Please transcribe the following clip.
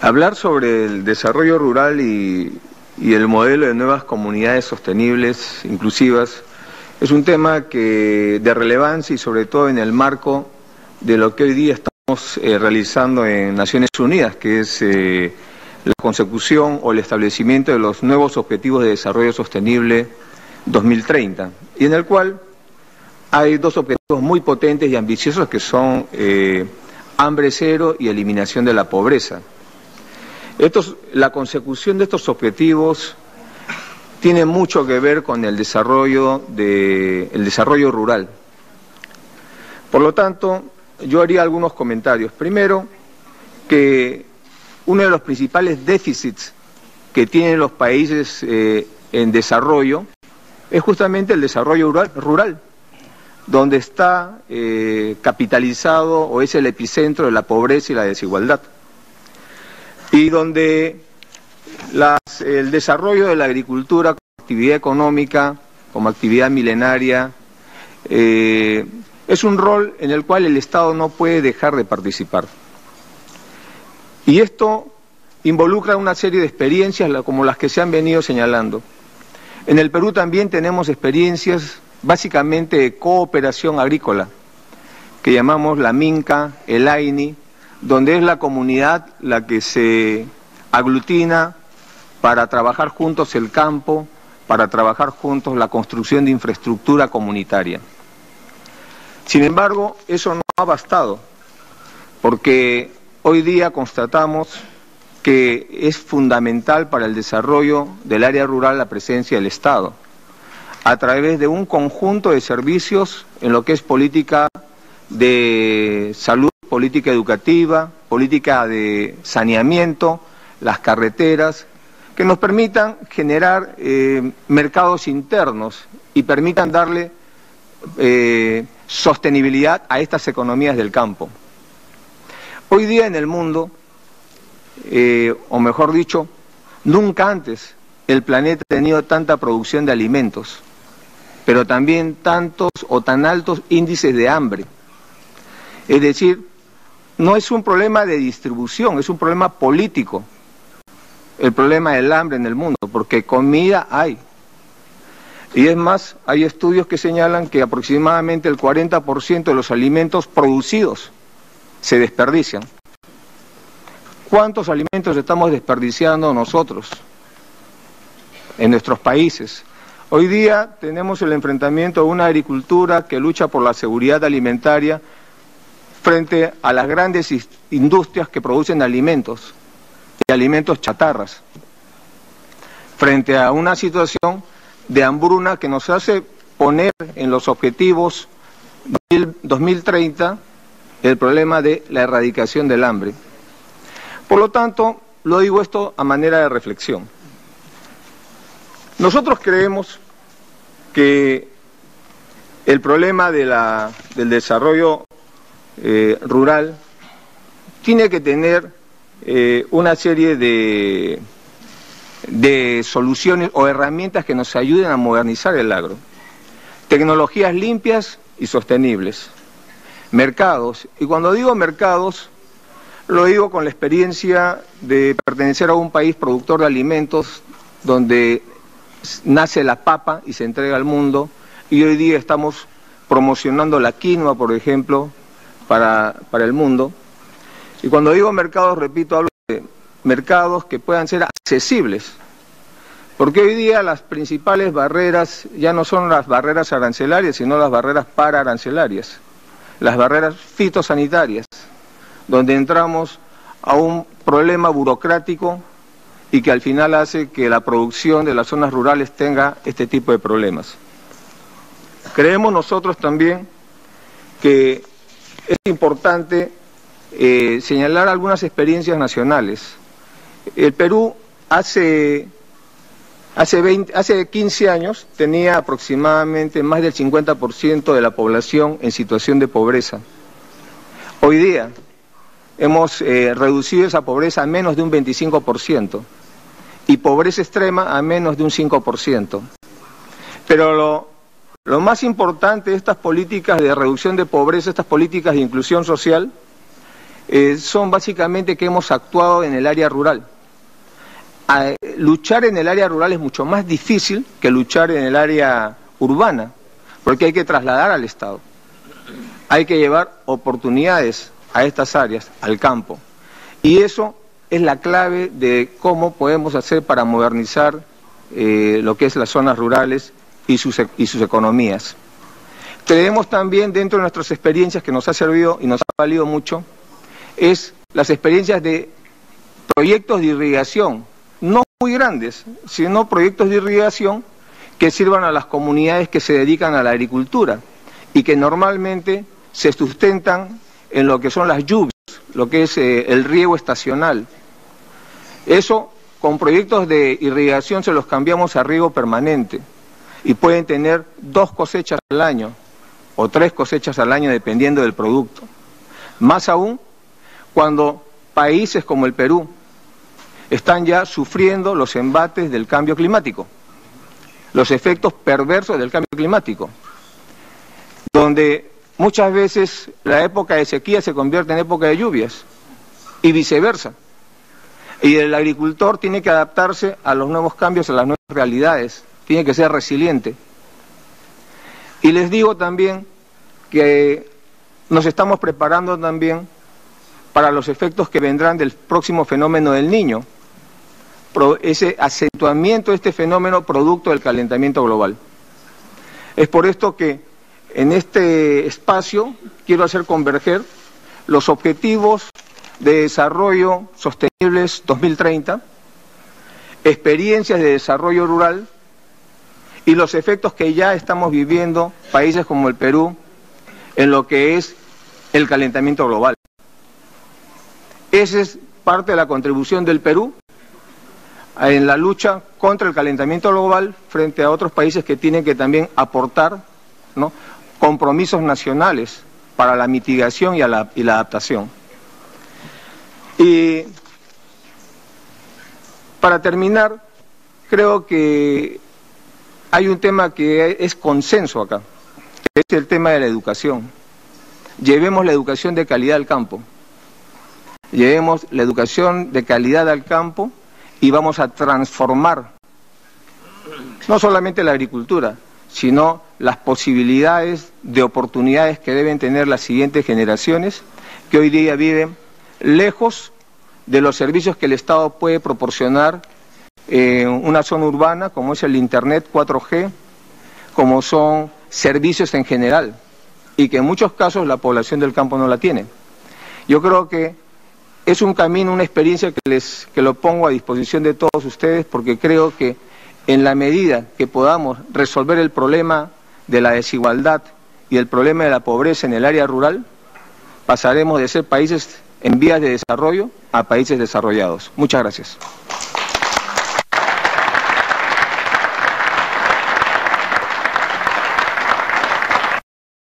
Hablar sobre el desarrollo rural y, el modelo de nuevas comunidades sostenibles, inclusivas, es un tema que de relevancia y sobre todo en el marco de lo que hoy día estamos eh, realizando en Naciones Unidas, que es eh, la consecución o el establecimiento de los nuevos objetivos de desarrollo sostenible 2030, y en el cual hay dos objetivos muy potentes y ambiciosos que son eh, hambre cero y eliminación de la pobreza la consecución de estos objetivos tiene mucho que ver con el desarrollo, de, el desarrollo rural. Por lo tanto, yo haría algunos comentarios. Primero, que uno de los principales déficits que tienen los países eh, en desarrollo es justamente el desarrollo rural, donde está eh, capitalizado o es el epicentro de la pobreza y la desigualdad y donde el desarrollo de la agricultura como actividad económica, como actividad milenaria, eh, es un rol en el cual el Estado no puede dejar de participar. Y esto involucra una serie de experiencias como las que se han venido señalando. En el Perú también tenemos experiencias básicamente de cooperación agrícola, que llamamos la MINCA, el AINI, donde es la comunidad la que se aglutina para trabajar juntos el campo, para trabajar juntos la construcción de infraestructura comunitaria. Sin embargo, eso no ha bastado, porque hoy día constatamos que es fundamental para el desarrollo del área rural la presencia del Estado, a través de un conjunto de servicios en lo que es política de salud política educativa, política de saneamiento, las carreteras, que nos permitan generar eh, mercados internos y permitan darle eh, sostenibilidad a estas economías del campo. Hoy día en el mundo, eh, o mejor dicho, nunca antes el planeta ha tenido tanta producción de alimentos, pero también tantos o tan altos índices de hambre. Es decir, no es un problema de distribución, es un problema político. El problema del hambre en el mundo, porque comida hay. Y es más, hay estudios que señalan que aproximadamente el 40% de los alimentos producidos se desperdician. ¿Cuántos alimentos estamos desperdiciando nosotros en nuestros países? Hoy día tenemos el enfrentamiento de una agricultura que lucha por la seguridad alimentaria frente a las grandes industrias que producen alimentos y alimentos chatarras, frente a una situación de hambruna que nos hace poner en los objetivos 2030 el problema de la erradicación del hambre. Por lo tanto, lo digo esto a manera de reflexión. Nosotros creemos que el problema del desarrollo eh, rural tiene que tener eh, una serie de, de soluciones o herramientas que nos ayuden a modernizar el agro. Tecnologías limpias y sostenibles. Mercados. Y cuando digo mercados, lo digo con la experiencia de pertenecer a un país productor de alimentos donde nace la papa y se entrega al mundo y hoy día estamos promocionando la quinoa, por ejemplo, para, el mundo. Y cuando digo mercados, repito, hablo de mercados que puedan ser accesibles. Porque hoy día las principales barreras ya no son las barreras arancelarias, sino las barreras para arancelarias, las barreras fitosanitarias, donde entramos a un problema burocrático y que al final hace que la producción de las zonas rurales tenga este tipo de problemas. Creemos nosotros también que es importante eh, señalar algunas experiencias nacionales. El Perú hace, hace, hace 15 años tenía aproximadamente más del 50% de la población en situación de pobreza. Hoy día hemos eh, reducido esa pobreza a menos de un 25% y pobreza extrema a menos de un 5%. Pero lo, lo más importante de estas políticas de reducción de pobreza, estas políticas de inclusión social, eh, son básicamente que hemos actuado en el área rural. luchar en el área rural es mucho más difícil que luchar en el área urbana, porque hay que trasladar al Estado. Hay que llevar oportunidades a estas áreas, al campo. Y eso es la clave de cómo podemos hacer para modernizar eh, lo que es las zonas rurales y sus, y sus economías. Creemos también dentro de nuestras experiencias que nos ha servido y nos ha valido mucho, es las experiencias de proyectos de irrigación, no muy grandes, sino proyectos de irrigación que sirvan a las comunidades que se dedican a la agricultura y que normalmente se sustentan en lo que son las lluvias, lo que es eh, el riego estacional. Eso con proyectos de irrigación se los cambiamos a riego permanente y pueden tener dos cosechas al año o tres cosechas al año dependiendo del producto. Más aún cuando países como el Perú están ya sufriendo los embates del cambio climático, los efectos perversos del cambio climático, donde muchas veces la época de sequía se convierte en época de lluvias y viceversa. Y el agricultor tiene que adaptarse a los nuevos cambios, a las nuevas realidades, tiene que ser resiliente. Y les digo también que nos estamos preparando también para los efectos que vendrán del próximo fenómeno del niño, ese acentuamiento de este fenómeno producto del calentamiento global. Es por esto que en este espacio quiero hacer converger los objetivos de desarrollo sostenibles 2030, experiencias de desarrollo rural y los efectos que ya estamos viviendo países como el Perú en lo que es el calentamiento global. Esa es parte de la contribución del Perú en la lucha contra el calentamiento global frente a otros países que tienen que también aportar compromisos nacionales para la mitigación y, la, adaptación. Y para terminar, creo que hay un tema que es consenso acá, es el tema de la educación. Llevemos la educación de calidad al campo. Llevemos la educación de calidad al campo y vamos a transformar no solamente la agricultura, sino las posibilidades de oportunidades que deben tener las siguientes generaciones que hoy día viven lejos de los servicios que el Estado puede proporcionar en una zona urbana, como es el Internet 4G, como son servicios en general, y que en muchos casos la población del campo no la tiene. Yo creo que es un camino, una experiencia que, les, que lo pongo a disposición de todos ustedes, porque creo que en la medida que podamos resolver el problema de la desigualdad y el problema de la pobreza en el área rural, pasaremos de ser países en vías de desarrollo a países desarrollados. Muchas gracias.